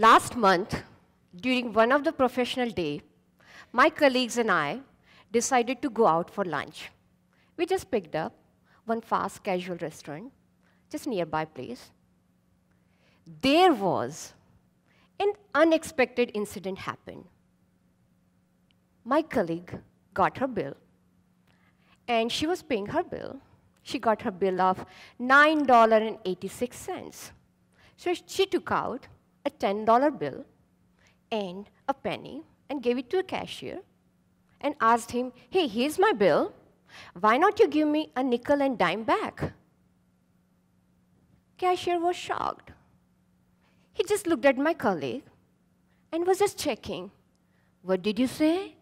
Last month, during one of the professional day, my colleagues and I decided to go out for lunch. We just picked up one fast casual restaurant, just nearby place. There was an unexpected incident happened. My colleague got her bill, and she was paying her bill. She got her bill of $9.86. So she took out a $10 bill and a penny and gave it to a cashier and asked him, Hey, here's my bill. Why not you give me a nickel and dime back? Cashier was shocked. He just looked at my colleague and was just checking. What did you say?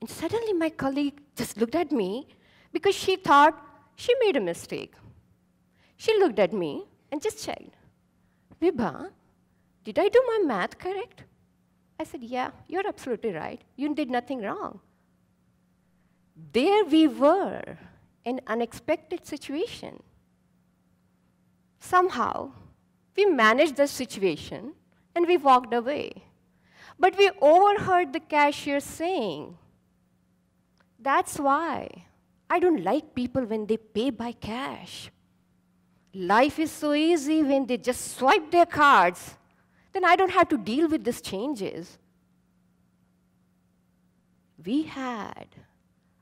And suddenly my colleague just looked at me because she thought she made a mistake. She looked at me and just checked. Vibha, did I do my math correct? I said, Yeah, you're absolutely right. You did nothing wrong. There we were, an unexpected situation. Somehow, we managed the situation and we walked away. But we overheard the cashier saying, That's why I don't like people when they pay by cash. Life is so easy when they just swipe their cards. Then I don't have to deal with these changes. We had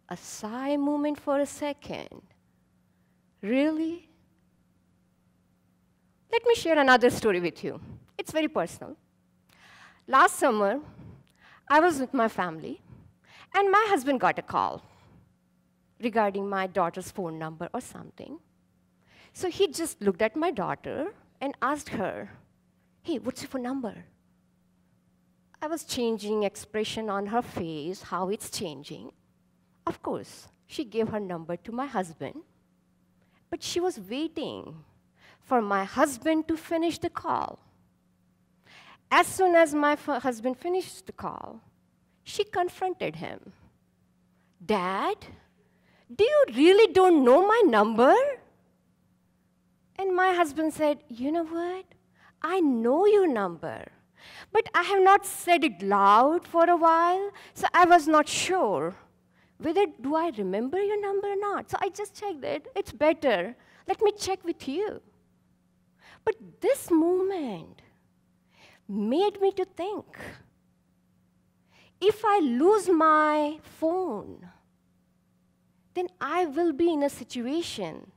a sigh moment for a second. Really? Let me share another story with you. It's very personal. Last summer, I was with my family, and my husband got a call regarding my daughter's phone number or something. So he just looked at my daughter and asked her, Hey, what's your number? I was changing expression on her face, how it's changing. Of course, she gave her number to my husband, but she was waiting for my husband to finish the call. As soon as my husband finished the call, she confronted him. Dad, do you really don't know my number? And my husband said, You know what? I know your number, but I have not said it loud for a while, so I was not sure whether do I remember your number or not. So I just checked it. It's better. Let me check with you. But this moment made me to think if I lose my phone, then I will be in a situation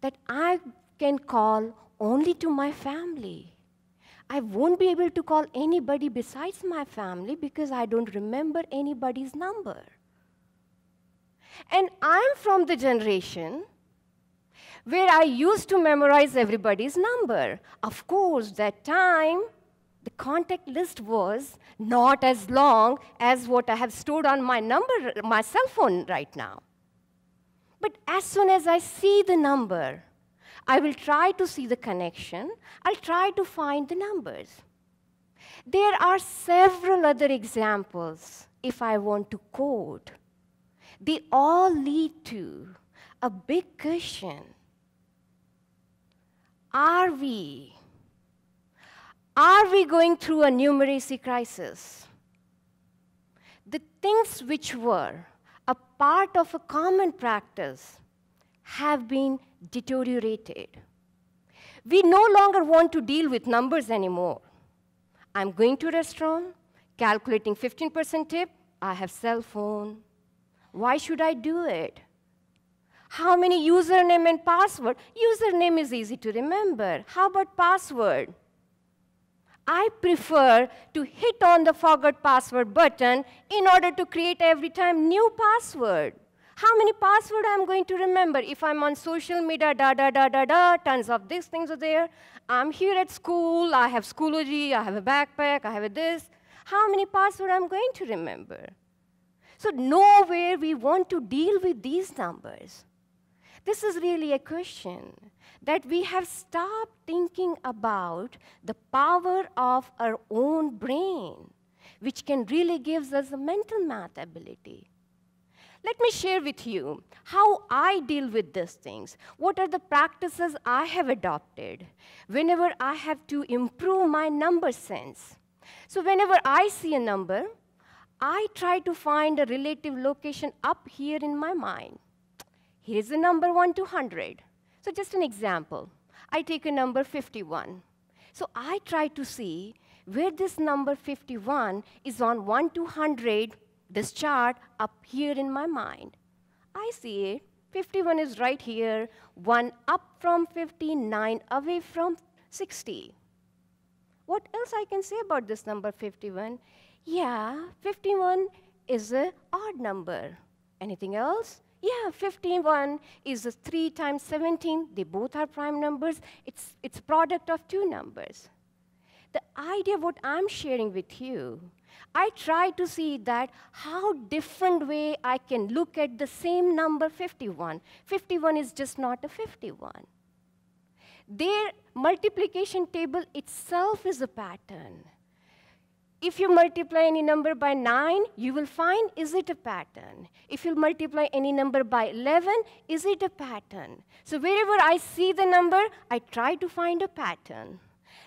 that I can call only to my family. I won't be able to call anybody besides my family because I don't remember anybody's number. And I'm from the generation where I used to memorize everybody's number. Of course, that time, the contact list was not as long as what I have stored on my number, my cell phone right now. But as soon as I see the number, I will try to see the connection. I'll try to find the numbers. There are several other examples if I want to quote. They all lead to a big question. Are we, are we going through a numeracy crisis? The things which were a part of a common practice have been deteriorated. We no longer want to deal with numbers anymore. I'm going to a restaurant, calculating 15% tip, I have cell phone. Why should I do it? How many username and password? Username is easy to remember. How about password? I prefer to hit on the forgot password button in order to create every time new password. How many password I'm going to remember if I'm on social media, da, da, da, da, da, tons of these things are there. I'm here at school, I have Schoology, I have a backpack, I have a this. How many password I'm going to remember? So nowhere we want to deal with these numbers. This is really a question that we have stopped thinking about the power of our own brain, which can really give us a mental math ability. Let me share with you how I deal with these things. What are the practices I have adopted whenever I have to improve my number sense? So, whenever I see a number, I try to find a relative location up here in my mind. Here is the number 1 to 100. So, just an example. I take a number 51. So, I try to see where this number 51 is on 1 to 100 this chart up here in my mind. I see it. 51 is right here, 1 up from 59, away from 60. What else I can say about this number 51? Yeah, 51 is an odd number. Anything else? Yeah, 51 is 3 times 17. They both are prime numbers. It's, it's product of two numbers. The idea what I'm sharing with you I try to see that how different way I can look at the same number 51. 51 is just not a 51. Their multiplication table itself is a pattern. If you multiply any number by 9, you will find is it a pattern. If you multiply any number by 11, is it a pattern? So wherever I see the number, I try to find a pattern.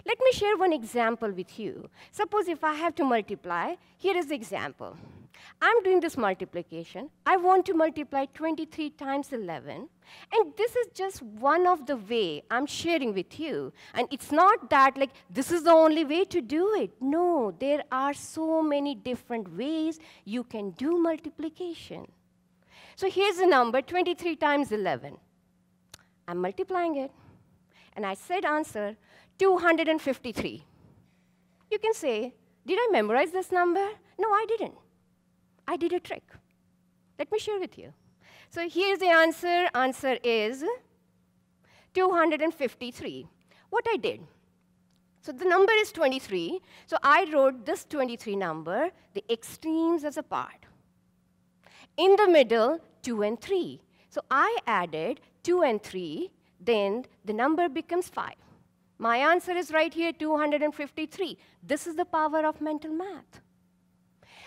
Let me share one example with you. Suppose if I have to multiply, here is the example. I'm doing this multiplication. I want to multiply 23 times 11. And this is just one of the way I'm sharing with you. And it's not that like this is the only way to do it. No, there are so many different ways you can do multiplication. So here's the number 23 times 11. I'm multiplying it. And I said answer 253. You can say, did I memorize this number? No, I didn't. I did a trick. Let me share with you. So here's the answer. Answer is 253. What I did, so the number is 23. So I wrote this 23 number, the extremes as a part. In the middle, 2 and 3. So I added 2 and 3, then the number becomes 5. My answer is right here, 253. This is the power of mental math.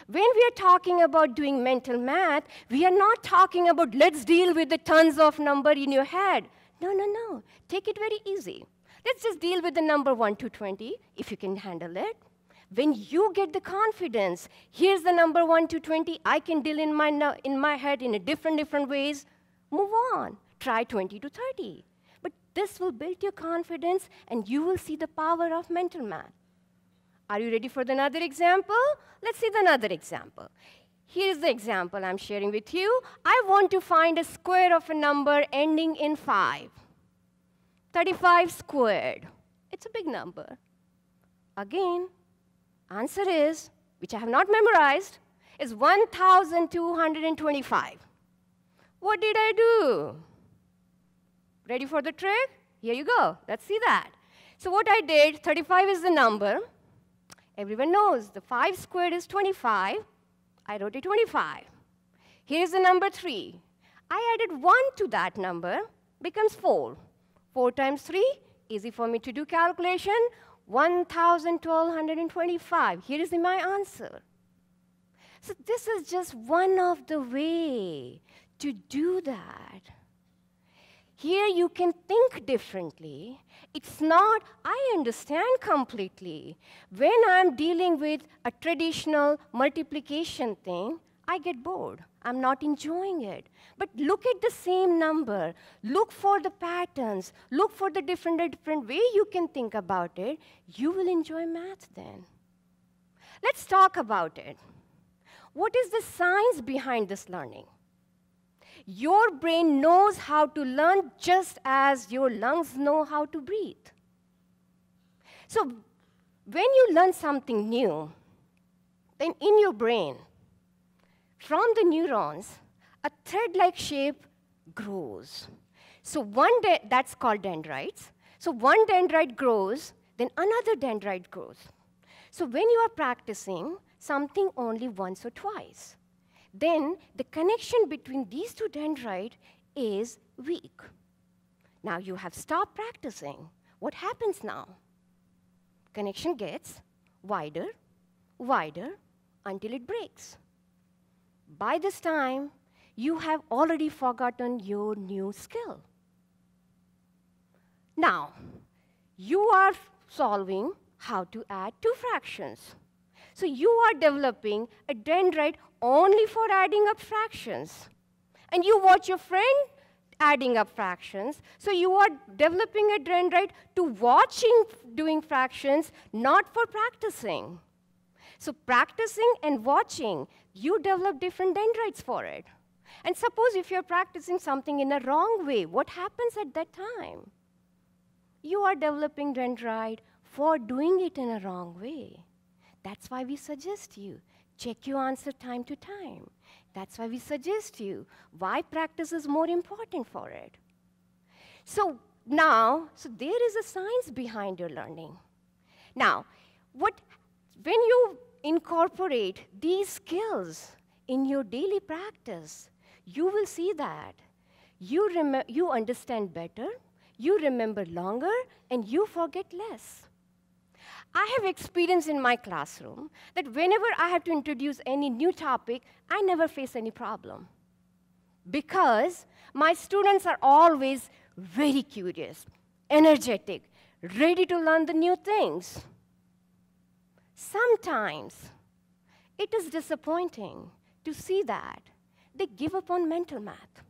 When we are talking about doing mental math, we are not talking about let's deal with the tons of number in your head. No, no, no. Take it very easy. Let's just deal with the number 1 to 20, if you can handle it. When you get the confidence, here's the number 1 to 20, I can deal in my, in my head in a different, different ways. Move on. Try 20 to 30. This will build your confidence and you will see the power of mental math. Are you ready for another example? Let's see another example. Here's the example I'm sharing with you. I want to find a square of a number ending in 5. 35 squared. It's a big number. Again, answer is, which I have not memorized, is 1,225. What did I do? Ready for the trick? Here you go. Let's see that. So what I did, 35 is the number. Everyone knows the 5 squared is 25. I wrote it 25. Here's the number 3. I added 1 to that number, becomes 4. 4 times 3, easy for me to do calculation, 1,1225. Here is my answer. So this is just one of the way to do that. Here you can think differently. It's not, I understand completely. When I'm dealing with a traditional multiplication thing, I get bored. I'm not enjoying it. But look at the same number. Look for the patterns. Look for the different, different way you can think about it. You will enjoy math then. Let's talk about it. What is the science behind this learning? Your brain knows how to learn just as your lungs know how to breathe. So, when you learn something new, then in your brain, from the neurons, a thread like shape grows. So, one that's called dendrites. So, one dendrite grows, then another dendrite grows. So, when you are practicing something only once or twice, then the connection between these two dendrites is weak. Now you have stopped practicing. What happens now? Connection gets wider, wider, until it breaks. By this time, you have already forgotten your new skill. Now, you are solving how to add two fractions. So you are developing a dendrite only for adding up fractions. And you watch your friend adding up fractions. So you are developing a dendrite to watching doing fractions, not for practicing. So practicing and watching, you develop different dendrites for it. And suppose if you're practicing something in a wrong way, what happens at that time? You are developing dendrite for doing it in a wrong way. That's why we suggest you check your answer time to time. That's why we suggest you why practice is more important for it. So now, so there is a science behind your learning. Now, what when you incorporate these skills in your daily practice, you will see that you, you understand better, you remember longer, and you forget less. I have experience in my classroom that whenever I have to introduce any new topic, I never face any problem. Because my students are always very curious, energetic, ready to learn the new things. Sometimes it is disappointing to see that they give up on mental math.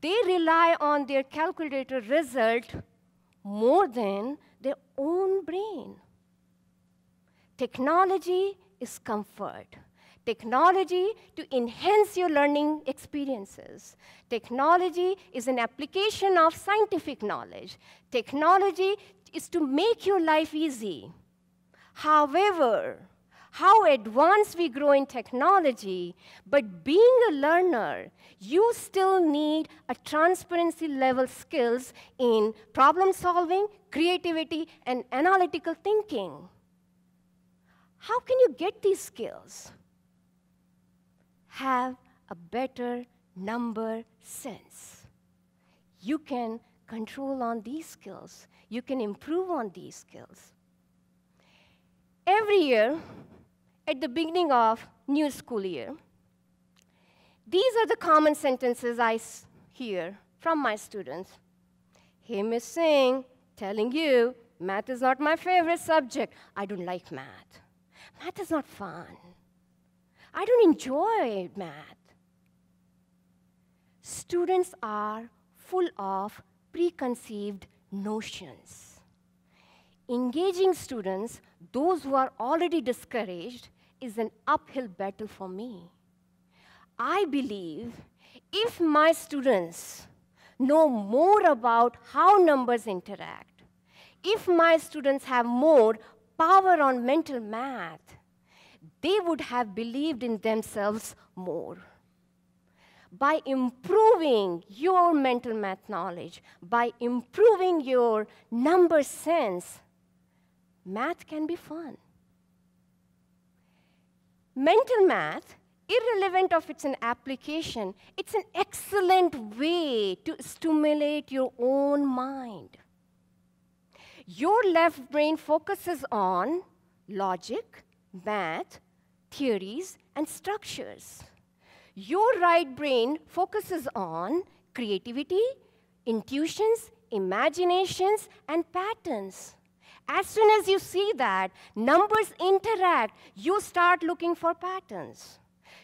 They rely on their calculator result more than their own brain. Technology is comfort. Technology to enhance your learning experiences. Technology is an application of scientific knowledge. Technology is to make your life easy. However, how advanced we grow in technology, but being a learner, you still need a transparency level skills in problem solving, creativity, and analytical thinking. How can you get these skills? Have a better number sense. You can control on these skills. You can improve on these skills. Every year, at the beginning of new school year. These are the common sentences I hear from my students. Hey, Miss Singh, telling you, math is not my favorite subject. I don't like math. Math is not fun. I don't enjoy math. Students are full of preconceived notions. Engaging students, those who are already discouraged, is an uphill battle for me. I believe if my students know more about how numbers interact, if my students have more power on mental math, they would have believed in themselves more. By improving your mental math knowledge, by improving your number sense, math can be fun. Mental math, irrelevant of its an application, it's an excellent way to stimulate your own mind. Your left brain focuses on logic, math, theories, and structures. Your right brain focuses on creativity, intuitions, imaginations, and patterns. As soon as you see that numbers interact, you start looking for patterns.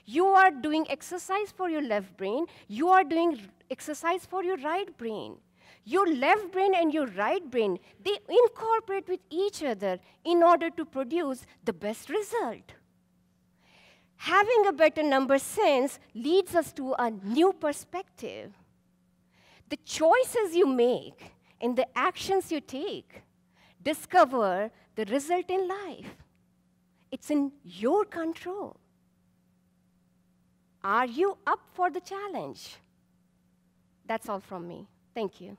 You are doing exercise for your left brain, you are doing exercise for your right brain. Your left brain and your right brain, they incorporate with each other in order to produce the best result. Having a better number sense leads us to a new perspective. The choices you make and the actions you take discover the result in life. It's in your control. Are you up for the challenge? That's all from me. Thank you.